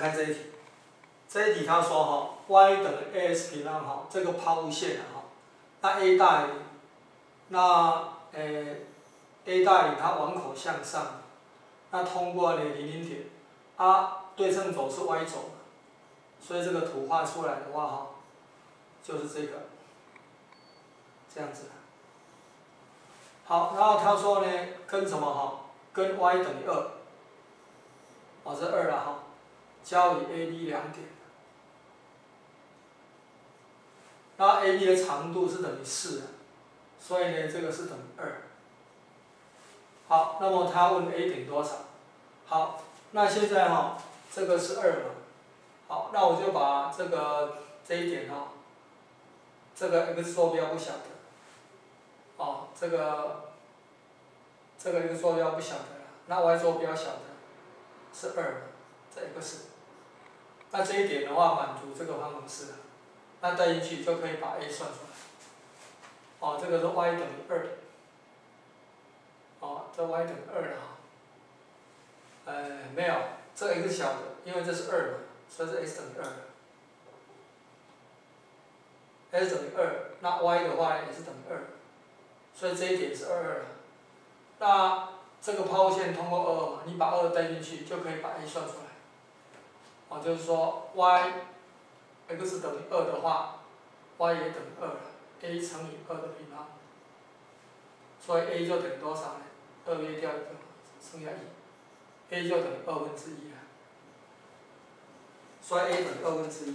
看这一题，这一题他说哈，y 等于 ax 平方哈，这个抛物线哈，那 a 大于，那呃 a 大于它往口向上，那通过呢零零点，啊对称轴是 y 轴，所以这个图画出来的话哈，就是这个，这样子。好，然后他说呢，跟什么哈？跟 y 等于二，哦是二了哈，交于 AB 两点，那 AB 的长度是等于四，所以呢这个是等于二。好，那么他问 A 等于多少？好，那现在哈，这个是二嘛，好，那我就把这个这一点哈，这个 x 坐标不晓得，哦，这个这个 x 坐标不晓得，那 y 坐标晓得，是二，这 x，那这一点的话满足这个方程式，那带进去就可以把 a 算出来，哦，这个是 y 等于二。哦，这 y 等于二了哈。呃，没有，这 x 小的，因为这是二嘛，所以是 x 等于二。x 等于二，那 y 的话也是等于二，所以这一点是二二了。那这个抛物线通过二嘛，你把二带进去就可以把 a 算出来。啊，就是说 y x 等于二的话，y 也等于二了，a 乘以二的平方。所以 a 就等于多少呢？二约掉一个，剩下一，a 就等于二分之一了。所以 a 等于二分之一。